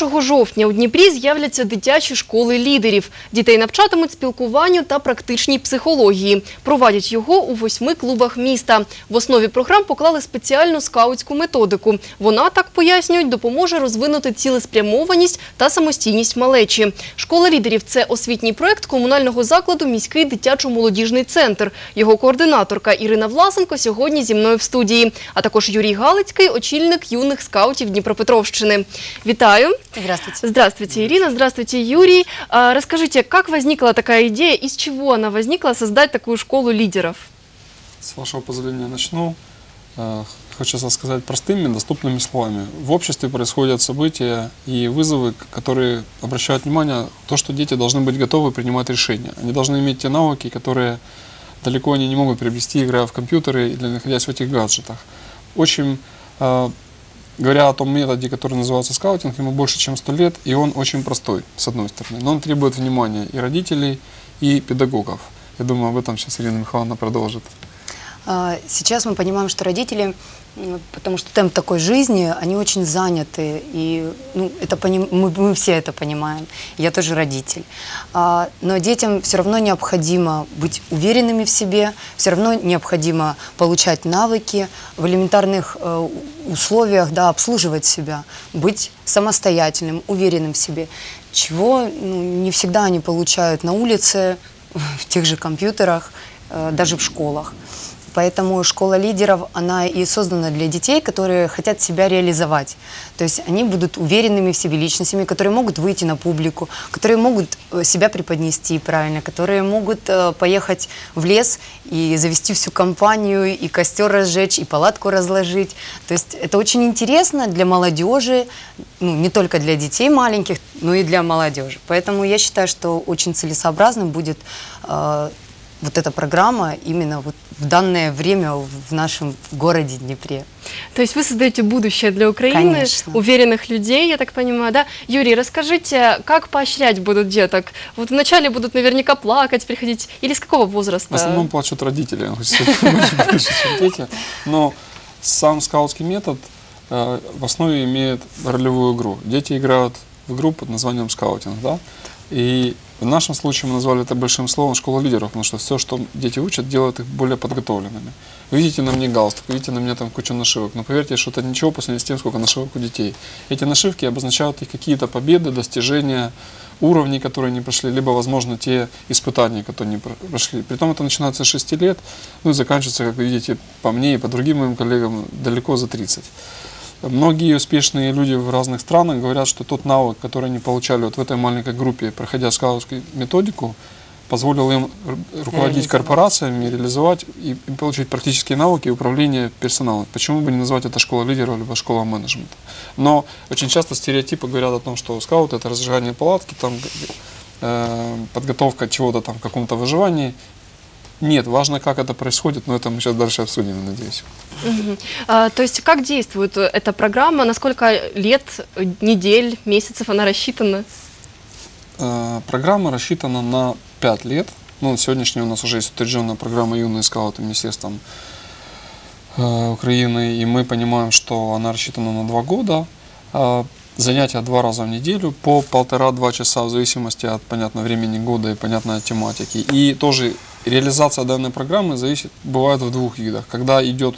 1 жовтня у Дніпрі з'являться дитячі школи лідерів. Дітей навчатимуть спілкуванню та практичній психології. Провадять його у восьми клубах міста. В основі програм поклали спеціальну скаутську методику. Вона, так пояснюють, допоможе розвинути цілеспрямованість та самостійність малечі. Школа лідерів – це освітній проект комунального закладу «Міський дитячо-молодіжний центр». Його координаторка Ірина Власенко сьогодні зі мною в студії. А також Юрій Галицький, очільник юних скаутів Дніпропетровщини. Витаю. Здравствуйте. Здравствуйте, Ирина. Здравствуйте, Юрий. А, Расскажите, как возникла такая идея, из чего она возникла создать такую школу лидеров? С вашего позволения начну. Э, Хочется сказать простыми, доступными словами. В обществе происходят события и вызовы, которые обращают внимание то, что дети должны быть готовы принимать решения. Они должны иметь те навыки, которые далеко они не могут приобрести, играя в компьютеры или находясь в этих гаджетах. Очень, э, говоря о том методе, который называется скаутинг, ему больше, чем 100 лет, и он очень простой, с одной стороны. Но он требует внимания и родителей, и педагогов. Я думаю, об этом сейчас Ирина Михайловна продолжит. А, Сейчас мы понимаем, что родители, потому что темп такой жизни, они очень заняты, и ну, это поним- мы, мы все это понимаем. Я тоже родитель. А, Но детям все равно необходимо быть уверенными в себе, все равно необходимо получать навыки в элементарных э, условиях, да, обслуживать себя, быть самостоятельным, уверенным в себе, чего ну, не всегда они получают на улице, в тех же компьютерах, э, даже в школах. Поэтому школа лидеров, она и создана для детей, которые хотят себя реализовать. То есть они будут уверенными в себе личностями, которые могут выйти на публику, которые могут э, себя преподнести правильно, которые могут э, поехать в лес и завести всю компанию, и костер разжечь, и палатку разложить. То есть это очень интересно для молодежи, ну, не только для детей маленьких, но и для молодежи. Поэтому я считаю, что очень целесообразным будет э, вот эта программа именно вот в данное время в нашем городе Днепре. То есть вы создаете будущее для Украины, Конечно. уверенных людей, я так понимаю, да? Юрий, расскажите, как поощрять будут деток? Вот вначале будут наверняка плакать, приходить, или с какого возраста? В основном плачут родители, больше, чем дети. Но сам скаутский метод э, в основе имеет ролевую игру. Дети играют в игру под названием скаутинг, да? И в нашем случае мы назвали это большим словом школа лидеров, потому что все, что дети учат, делает их более подготовленными. Вы видите на мне галстук, видите на меня там кучу нашивок, но поверьте, что это ничего по сравнению с тем, сколько нашивок у детей. Эти нашивки обозначают их какие-то победы, достижения, уровни, которые они прошли, либо, возможно, те испытания, которые они про- прошли. Притом это начинается с 6 лет, ну и заканчивается, как вы видите, по мне и по другим моим коллегам, далеко за 30. Многие успешные люди в разных странах говорят, что тот навык, который они получали вот в этой маленькой группе, проходя скаутскую методику, позволил им ру- руководить корпорациями, реализовать и, и получить практические навыки управления персоналом. Почему бы не назвать это школа лидеров, либо школа менеджмента? Но очень часто стереотипы говорят о том, что скаут это разжигание палатки, там, э, подготовка чего-то там в каком-то выживании. Нет, важно, как это происходит, но это мы сейчас дальше обсудим, надеюсь. Мгм. А, то есть как действует э, эта программа? На сколько лет, э, недель, месяцев она рассчитана? Э, Программа рассчитана на 5 лет. Ну, сегодняшняя у нас уже есть утвержденная программа «Юные скауты» Министерством э, Украины, и мы понимаем, что она рассчитана на 2 года. Э, Занятия два раза в неделю по полтора-два часа в зависимости от, понятно, времени года и, понятно, от тематики. И тоже реализация данной программы зависит, бывает в двух видах. Когда идет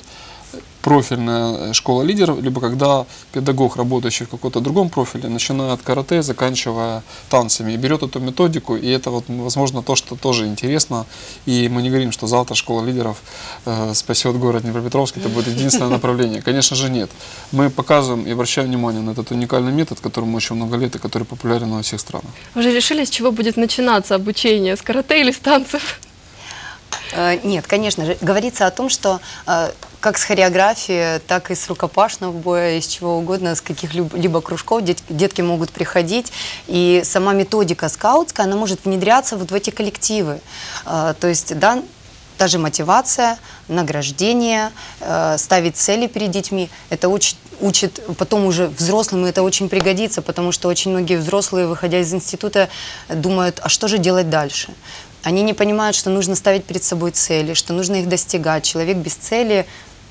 профильная школа лидеров, либо когда педагог, работающий в каком-то другом профиле, начиная от карате, заканчивая танцами, и берет эту методику, и это, вот, возможно, то, что тоже интересно. И мы не говорим, что завтра школа лидеров э, спасет город Днепропетровск, это будет единственное направление. Конечно же, нет. Мы показываем и обращаем внимание на этот уникальный метод, которому очень много лет и который популярен во всех странах. Вы же решили, с чего будет начинаться обучение? С карате или с танцев? Э, Нет, конечно же, говорится о том, что э, как с хореографии, так и с рукопашного боя, из чего угодно, с каких-либо кружков дет- детки могут приходить. И сама методика скаутская, она может внедряться вот в эти коллективы. Э, То есть, да, та же мотивация, награждение, ставить цели перед детьми, это учит, учит потом уже взрослым, и это очень пригодится, потому что очень многие взрослые, выходя из института, думают, а что же делать дальше? Они не понимают, что нужно ставить перед собой цели, что нужно их достигать. Человек без цели,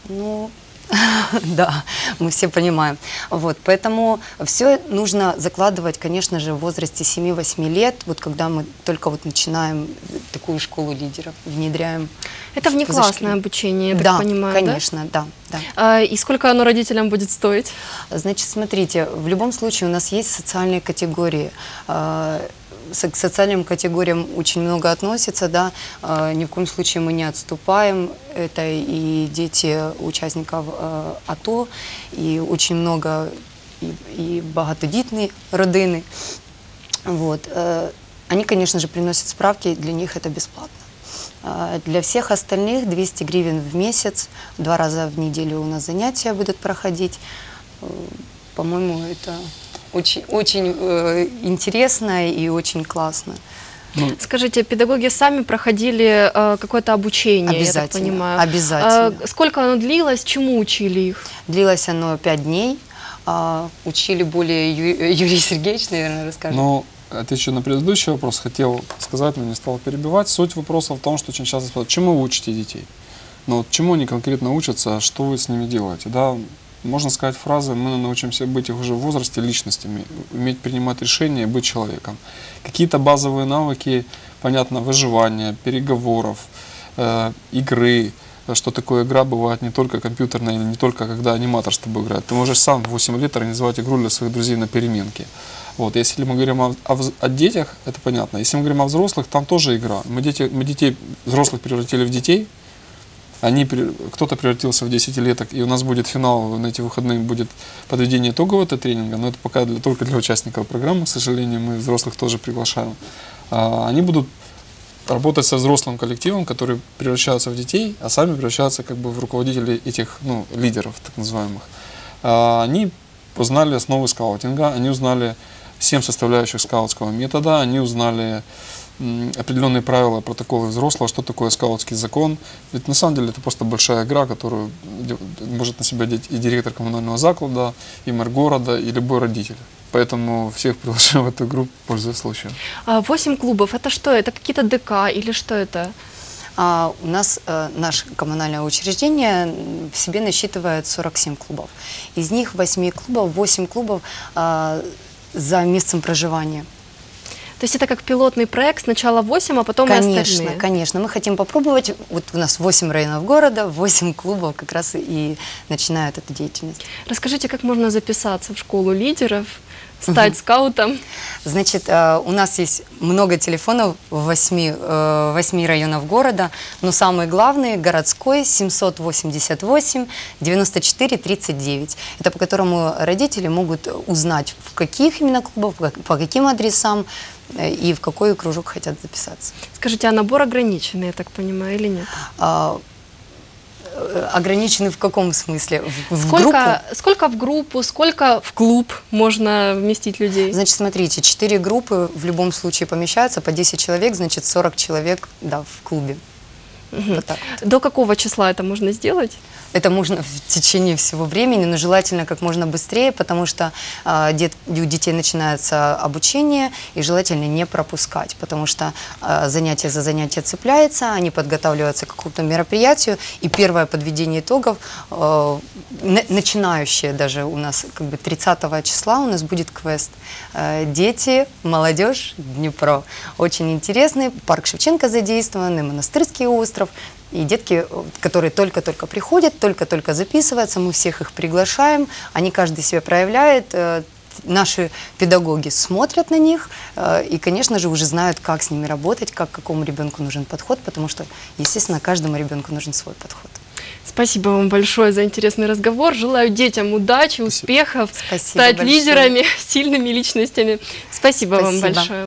ну, Да, мы все понимаем. Вот, поэтому все нужно закладывать, конечно же, в возрасте 7-8 лет, вот когда мы только вот начинаем такую школу лидеров, внедряем. Это внеклассное обучение, я да, так понимаю, да? конечно, да, да. А, и сколько оно родителям будет стоить? Значит, смотрите, в любом случае у нас есть социальные категории. К социальным категориям очень много относится, да, Э, ни в коем случае мы не отступаем. Это и дети участников э, АТО, и очень много и, и багатодітні родини. Вот. э, Они, конечно же, приносят справки, для них это бесплатно. Для всех остальных 200 гривен в месяц, два раза в неделю у нас занятия будут проходить. По-моему, это очень, очень э, интересно и очень классно. Ну, Скажите, педагоги сами проходили э, какое-то обучение, я так Обязательно, понимаю. обязательно. А, сколько оно длилось, чему учили их? Длилось оно 5 дней. А, Учили более Ю- Юрий Сергеевич, наверное, расскажет. Но отвечу на предыдущий вопрос, хотел сказать, но не стал перебивать. Суть вопроса в том, что очень часто спрашивают, чему вы учите детей? Ну вот чему они конкретно учатся, что вы с ними делаете? Да, можно сказать фразы, мы научимся быть их уже в возрасте личностями, уметь принимать решения, быть человеком. Какие-то базовые навыки, понятно, выживания, переговоров, э, игры, что такое игра бывает не только компьютерная, или не только когда аниматор с тобой играет. Ты можешь сам в 8 лет организовать игру для своих друзей на переменке. Вот, если мы говорим о, о о детях, это понятно. Если мы говорим о взрослых, там тоже игра. Мы, дети, мы детей, взрослых превратили в детей, они, кто-то превратился в десятилеток, и у нас будет финал на эти выходные, будет подведение итогового этого тренинга, но это пока для- только для участников программы, к сожалению, мы взрослых тоже приглашаем. А, Они будут работать со взрослым коллективом, которые превращаются в детей, а сами превращаются как бы в руководителей этих ну, лидеров, так называемых. А, Они узнали основы скаутинга, они узнали семь составляющих скаутского метода, они узнали определенные правила, протоколы взрослого, что такое скаутский закон. Ведь на самом деле это просто большая игра, которую может на себя одеть и директор коммунального заклада, и мэр города, и любой родитель. Поэтому всех приглашаю в эту игру, пользуясь случаем. А, Восемь клубов, это что? Это какие-то ДК или что это? А у нас э, наше коммунальное учреждение в себе насчитывает 47 клубов. Из них 8 клубов, 8 клубов а, за местом проживания. То есть это как пилотный проект, сначала 8, а потом и конечно, остальные. конечно. Мы хотим попробовать. Вот у нас 8 районов города, 8 клубов как раз и начинают эту деятельность. Расскажите, как можно записаться в школу лидеров, стать скаутом? Значит, э, у нас есть много телефонов в 8, 8 районов города, но самый главный городской 788 94 39. Это по которому родители могут узнать, в каких именно клубах, по- каким адресам э, и в какой кружок хотят записаться. Скажите, а набор ограниченный, я так понимаю, или нет? Э, Ограничены в каком смысле? В, в группу? Сколько, сколько в группу, сколько в клуб можно вместить людей? Значит, смотрите, четыре группы в любом случае помещаются, по 10 человек, значит, 40 человек да, в клубе. Вот так. До какого числа это можно сделать? Это можно в течение всего времени, но желательно как можно быстрее, потому что а, дет- у детей начинается обучение, и желательно не пропускать, потому что а, занятие за занятие цепляется, они подготавливаются к какому-то мероприятию, и первое подведение итогов, э, на- начинающее даже у нас как бы 30 числа у нас будет квест э, «Дети, молодежь, Днепро». Очень интересный, парк Шевченко задействован, монастырский остров, и детки, э, которые только-только приходят, только-только записываются, мы всех их приглашаем, они каждый себя проявляет, э, наши педагоги смотрят на них э, и, конечно же, уже знают, как с ними работать, как какому ребенку нужен подход, потому что, естественно, каждому ребенку нужен свой подход. Спасибо вам большое за интересный разговор. Желаю детям удачи, успехов, Спасибо стать большое. лидерами, сильными личностями. Спасибо, вам Спасибо. большое.